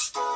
Just